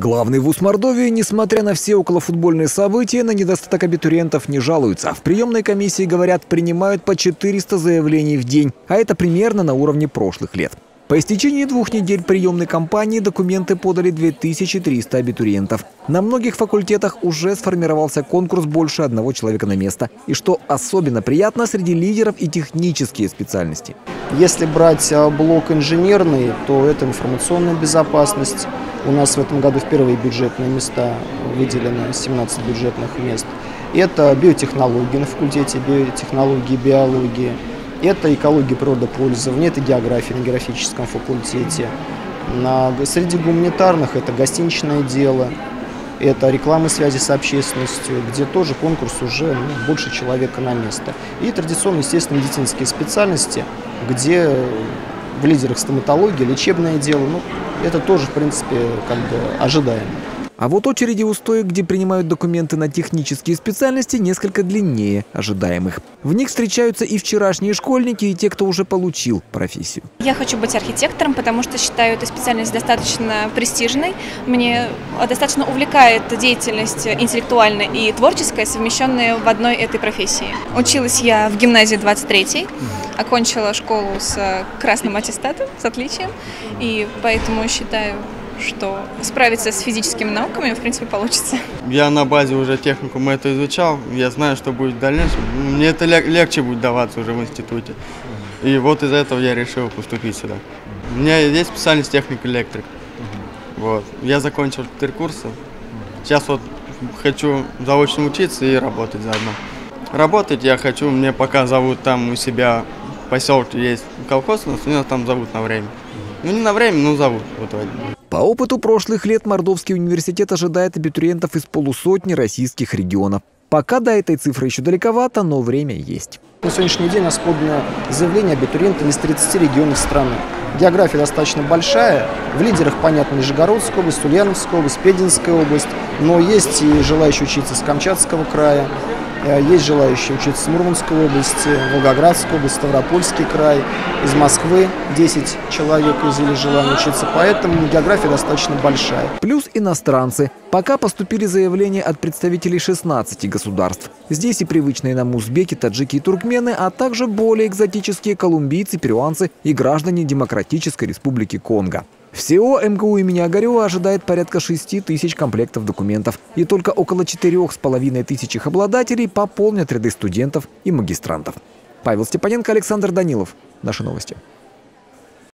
Главный вуз Мордовии, несмотря на все околофутбольные события, на недостаток абитуриентов не жалуются. В приемной комиссии, говорят, принимают по 400 заявлений в день, а это примерно на уровне прошлых лет. По истечении двух недель приемной кампании документы подали 2300 абитуриентов. На многих факультетах уже сформировался конкурс больше одного человека на место. И что особенно приятно, среди лидеров и технические специальности. Если брать а, блок инженерный, то это информационная безопасность. У нас в этом году впервые бюджетные места выделено, 17 бюджетных мест. Это биотехнологии на факультете биотехнологии, биологии. Это экология природопользования, это география на географическом факультете. На, среди гуманитарных это гостиничное дело, это реклама связи с общественностью, где тоже конкурс уже ну, больше человека на место. И традиционно, естественно, медицинские специальности, где в лидерах стоматология, лечебное дело, ну, это тоже, в принципе, как бы ожидаемо. А вот очереди у стоек, где принимают документы на технические специальности, несколько длиннее ожидаемых. В них встречаются и вчерашние школьники, и те, кто уже получил профессию. Я хочу быть архитектором, потому что считаю эту специальность достаточно престижной. Мне достаточно увлекает деятельность интеллектуальная и творческая, совмещенная в одной этой профессии. Училась я в гимназии 23 окончила школу с красным аттестатом, с отличием, и поэтому считаю что справиться с физическими науками, в принципе, получится. Я на базе уже техникум это изучал, я знаю, что будет в дальнейшем. Мне это легче будет даваться уже в институте. И вот из-за этого я решил поступить сюда. У меня есть специальность техник-электрик. Вот. Я закончил четыре курса. Сейчас вот хочу заочно учиться и работать заодно. Работать я хочу, мне пока зовут там у себя поселке есть колхоз, но меня там зовут на время. Ну не на время, но зовут. Вот, по опыту прошлых лет Мордовский университет ожидает абитуриентов из полусотни российских регионов. Пока до этой цифры еще далековато, но время есть. На сегодняшний день нас подано заявление абитуриентов из 30 регионов страны. География достаточно большая. В лидерах, понятно, Нижегородская область, Ульяновская область, Пензенская область. Но есть и желающие учиться с Камчатского края, есть желающие учиться в Мурманской области, Волгоградской области, Ставропольский край, из Москвы 10 человек изъявили желание учиться, поэтому география достаточно большая. Плюс иностранцы. Пока поступили заявления от представителей 16 государств. Здесь и привычные нам узбеки, таджики и туркмены, а также более экзотические колумбийцы, перуанцы и граждане Демократической Республики Конго. Всего МГУ имени Огарева ожидает порядка 6 тысяч комплектов документов. И только около 4,5 тысяч их обладателей пополнят ряды студентов и магистрантов. Павел Степаненко, Александр Данилов. Наши новости.